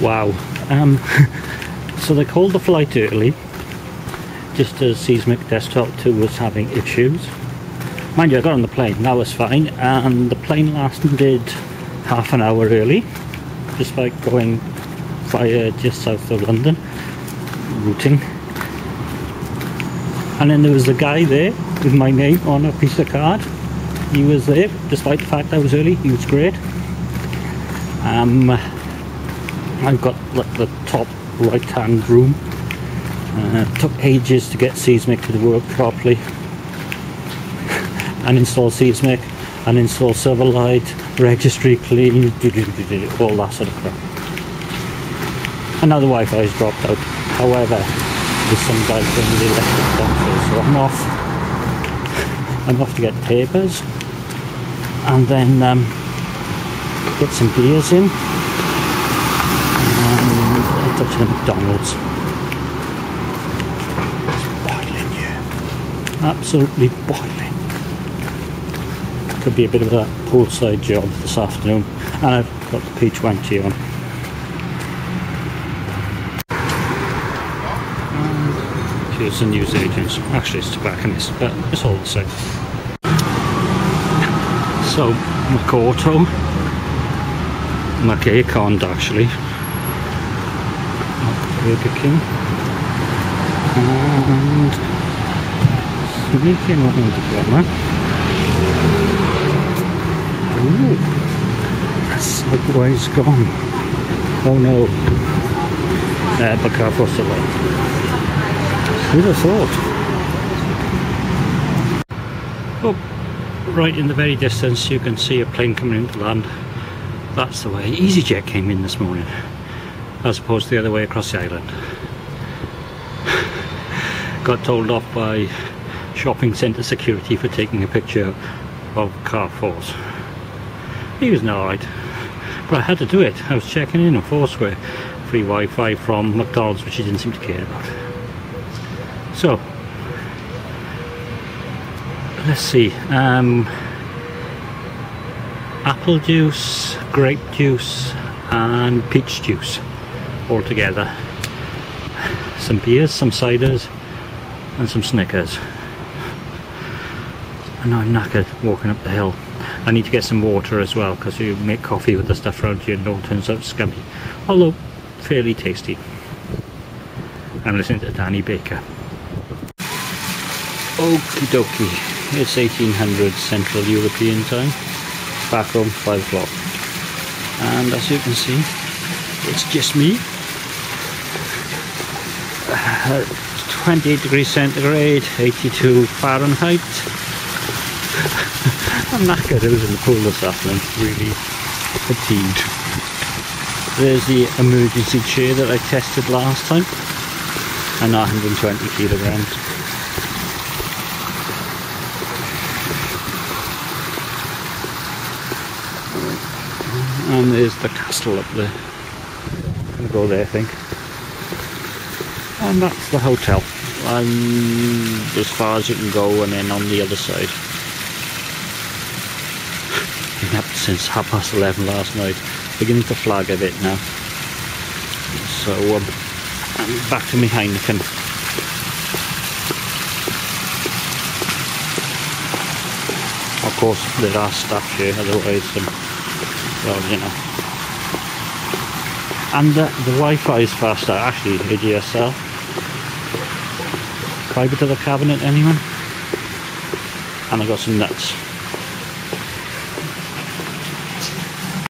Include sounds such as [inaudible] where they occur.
Wow. Um, [laughs] so they called the flight early, just as Seesmic Desktop 2 was having issues. Mind you, I got on the plane, that was fine, and the plane lasted half an hour early, despite going via just south of London, routing. And then there was the guy there with my name on a piece of card. He was there, despite the fact that I was early, he was great. Um, I've got like, the top right hand room. Uh, took ages to get Seesmic to work properly [laughs] and install Seesmic and install Silverlight, registry clean, all that sort of crap. The Wi-Fi is dropped out. However, there's some guy bringing the electric boxes, so I'm off. [laughs] I'm off to get papers and then um, get some beers in I'll the McDonald's. It's boiling here. Absolutely boiling. Could be a bit of a poolside job this afternoon. And I've got the peach wanty on. Here's the news agents. Actually, it's tobacconist, but it's all the same. So, Makoto, Makekond actually, Burger King, and sneaking on the camera. Ooh, Subway's gone. Oh no. Uh, but careful, Who'd have thought? Oh, right in the very distance you can see a plane coming into land. That's the way EasyJet came in this morning, as opposed to the other way across the island. Got told off by shopping centre security for taking a picture of Carrefour. He was not alright, but I had to do it. I was checking in on Foursquare, free Wi-Fi from McDonald's, which he didn't seem to care about. So, let's see. Um, apple juice, grape juice, and peach juice all together. Some beers, some ciders, and some Snickers. And I'm knackered walking up the hill. I need to get some water as well because you make coffee with the stuff around here and it all turns out scummy. Although fairly tasty. I'm listening to Danny Baker. Okie dokie, it's 1800 Central European time, back home 5 o'clock. And as you can see, it's just me. Uh, 28 degrees centigrade, 82 Fahrenheit. [laughs] I'm knackered, I was in the pool this afternoon, really fatigued. There's the emergency chair that I tested last time, and 120 kilograms. and there's the castle up there. I'll go there I think. And that's the hotel. And as far as you can go and then on the other side. Been up since half past 11 last night. Beginning to flag a bit now. So um, I'm back to my Heineken. Of course there are staff here otherwise um, well, you know. And uh, the Wi-Fi is faster, actually, ADSL. Fibre to the cabinet, anyone? And I got some nuts.